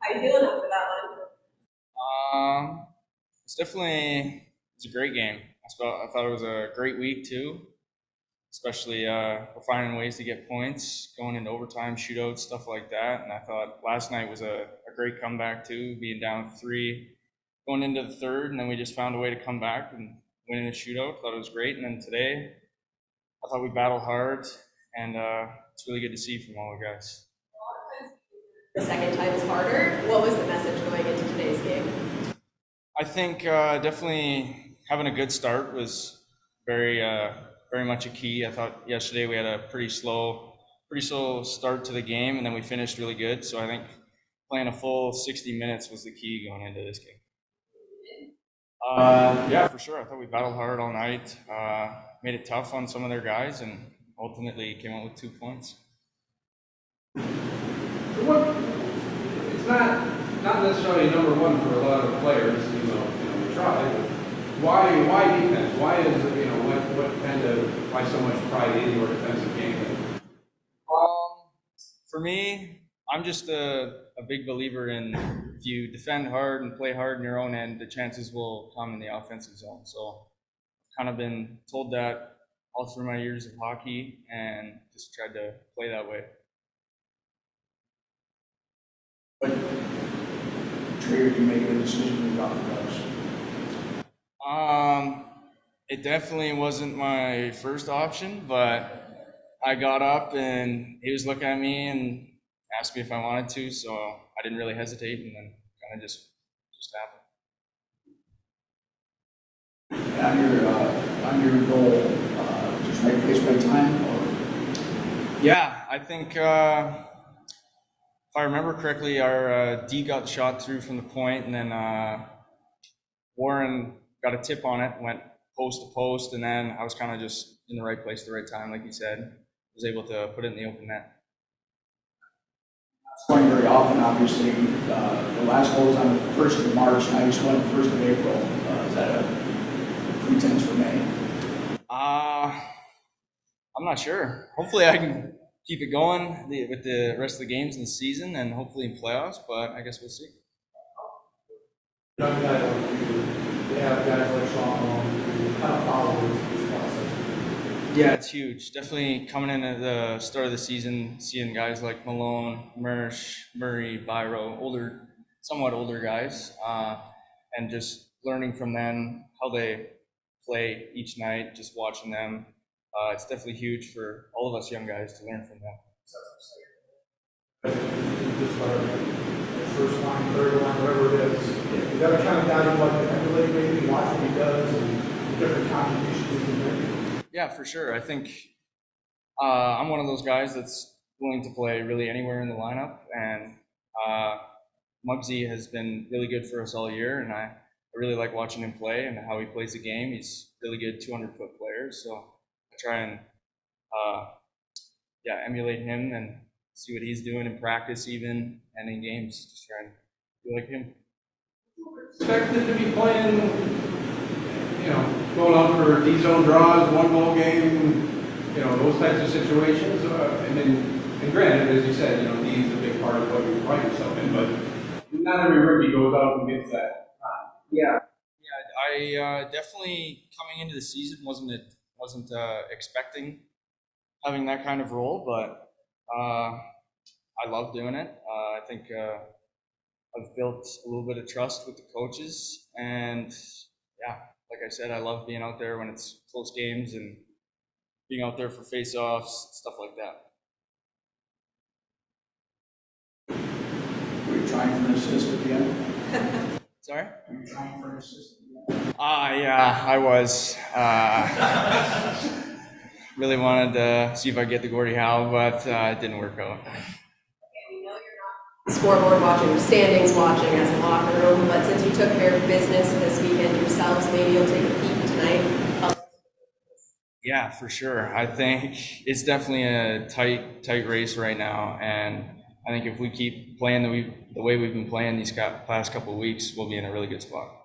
How you feeling after that one? Um, it's definitely it's a great game. I thought I thought it was a great week too. Especially uh, we're finding ways to get points, going into overtime, shootouts, stuff like that. And I thought last night was a, a great comeback too, being down three, going into the third, and then we just found a way to come back and win in a shootout. Thought it was great. And then today, I thought we battled hard, and uh, it's really good to see from all the guys. The second time is harder. What was the message going into today's game? I think uh, definitely having a good start was very, uh, very much a key. I thought yesterday we had a pretty slow, pretty slow start to the game, and then we finished really good. So I think playing a full 60 minutes was the key going into this game. Uh, yeah, for sure. I thought we battled hard all night, uh, made it tough on some of their guys, and ultimately came out with two points. What, it's not not necessarily number one for a lot of players. You know, you know, we try. Why why defense? Why is it, you know what what kind of why so much pride in your defensive game? Um, for me, I'm just a, a big believer in if you defend hard and play hard in your own end, the chances will come in the offensive zone. So, I've kind of been told that all through my years of hockey, and just tried to play that way. What triggered you making a decision about the Cubs? Um, it definitely wasn't my first option, but I got up and he was looking at me and asked me if I wanted to, so I didn't really hesitate, and then kind of just just happened. on your uh, on your goal, uh, just make pace by time, or yeah, I think. Uh, if I remember correctly, our uh, D got shot through from the point, and then uh, Warren got a tip on it, went post to post, and then I was kind of just in the right place at the right time, like you said. Was able to put it in the open net. Scoring very often, obviously. Uh, the last goal was on the first of March. Now you scored on the first of April. Uh, is that a pretense for May? Uh, I'm not sure. Hopefully, I can keep it going with the rest of the games in the season and hopefully in playoffs, but I guess we'll see. Young guys like you, they have guys like Sean kind of follow this process. Yeah, it's huge. Definitely coming in at the start of the season, seeing guys like Malone, Mersch, Murray, Biro, older, somewhat older guys, uh, and just learning from them how they play each night, just watching them uh, it's definitely huge for all of us young guys to learn from them. First line, third line, whatever it is. You got to kind of dive in what emulate maybe, watch what he does, and the different contributions he can make. Yeah, for sure. I think uh, I'm one of those guys that's willing to play really anywhere in the lineup, and uh, Muggsy has been really good for us all year, and I, I really like watching him play and how he plays the game. He's really good 200 foot player, so try and uh, yeah emulate him and see what he's doing in practice even and in games. Just try and be like him. Expected to be playing, you know, going out for D zone draws, one goal game, you know, those types of situations. Uh, and then, and granted, as you said, you know, D is a big part of what you find yourself in, but not every rookie goes out and gets that. Yeah. Yeah, I uh, definitely coming into the season wasn't it wasn't uh, expecting having that kind of role, but uh, I love doing it. Uh, I think uh, I've built a little bit of trust with the coaches, and yeah, like I said, I love being out there when it's close games and being out there for face-offs, stuff like that. Were you trying for an assist at the end? Sorry? Were you trying for an assist? Ah, uh, yeah, I was. Uh, really wanted to see if I get the Gordie Howe, but uh, it didn't work out. Scoreboard watching, standings watching as a locker room, but since you took care of business this weekend yourselves, maybe you'll take a peek tonight. Yeah, for sure. I think it's definitely a tight, tight race right now, and I think if we keep playing the, the way we've been playing these past couple weeks, we'll be in a really good spot.